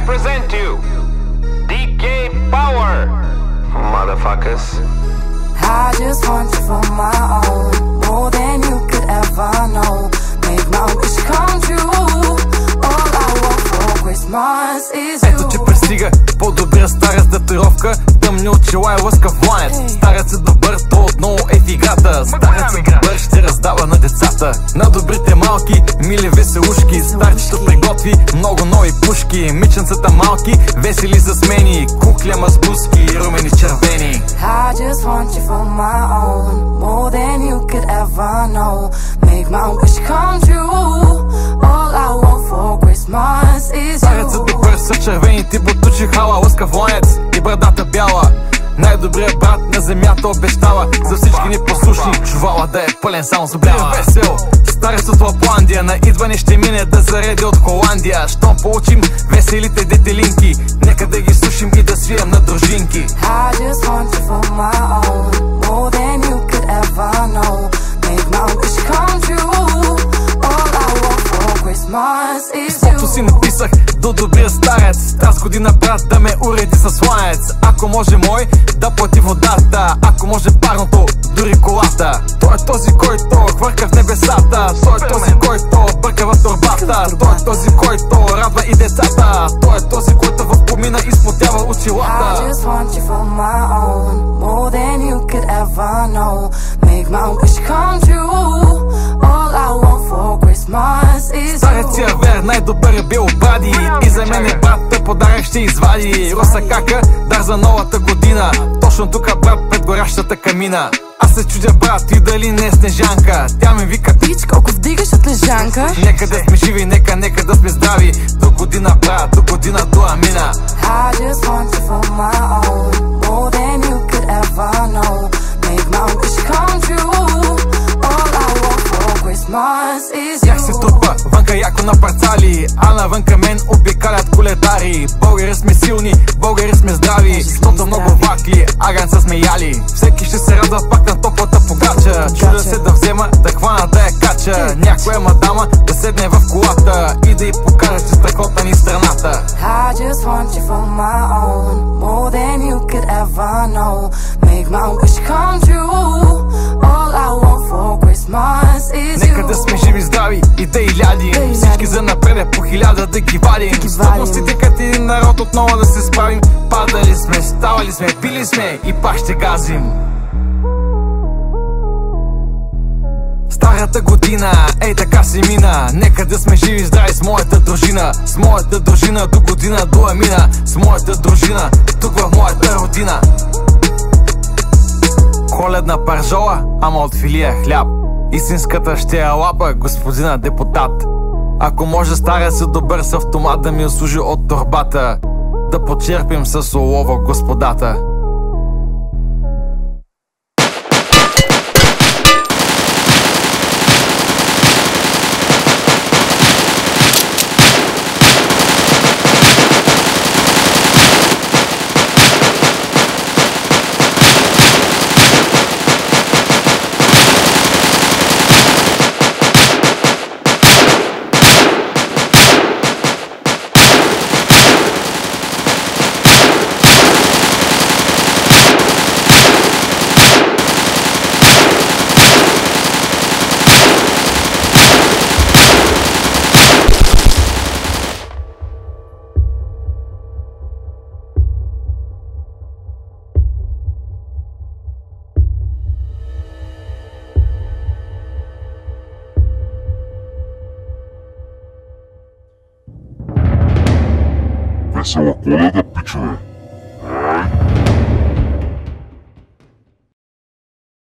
present you DK Power. Motherfuckers. I just want you for my own, more than you could ever know. Make my wish come true. All I want for Christmas is you. Ето, че пристига по-добра стара татуировка Тъмни очила и лъскав мланец Старец е добър, то отново е в играта Старец е добър, ще раздава на децата На добрите малки, мили веселушки Приготви много нови пушки Миченцата малки, весели за смени Кукля мазбуски, румени червени I just want you for my own, more than you could ever know. Make my wish come true. All I want for Christmas is you. добър с червените бутучи хала Лъскав ланец и брадата бяла Най-добрият брат на земята обещава За всички ни послушни Чувала да е пълен само с блява Весел Старец от Лапландия На идване ще мине да зареди от Холандия Щом получим веселите детелинки Нека да ги сушим и да свием на дружинки I just want you for my own, more than you could ever know. Make my wish come true. All I want for Christmas is Писмото си you. написах до добрия старец Година брат да ме уреди с ланец Ако може мой да плати водата. Ако може парното, дори колата. Той е този, който хвърка в небесата. Той е този, който бърка в турбата Той е този, който радва и децата. Той е този, който в помина изпотява I очилата just want you for my own, more than you could ever know. Make my wish come true. Най-добър е бил бади. И за мен е брат, той подарък ще извади. Руса кака, дар за новата година. Точно тук брат, пред горящата камина. Аз се чудя брат, и дали не е снежанка? Тя ми вика, Пич, колко вдигаш от лежанка? нека да сме живи, нека, нека да сме здрави. До година брат, до година до амина. I just want you for my own, more than you could ever know. Make my wish come на парцали А навънка мен обикалят коледари Българи сме силни, българи сме здрави. Защото много вакли, аганца сме яли Всеки ще се радва пак на топлата погача. Чудя се да взема, да хвана да я кача. Някоя мадама да седне в колата И да й покаже, че страхотна ни страната. I just want you for my own, more than you could ever know. Make my wish come true. Напред по хиляда да ги вадим. С трудностите като един народ отново да се справим. Падали сме, ставали сме, пили сме и пак ще газим. Старата година, ей така си мина. Нека да сме живи, здрави с моята дружина. С моята дружина до година до амина С моята дружина тук в моята родина. Коледна паржола, ама от филия хляб. Истинската ще я лапа, господина депутат Ако може стария се добър с автомат да ми услужи от турбата Да почерпим с олова господата se lo colé de pičově.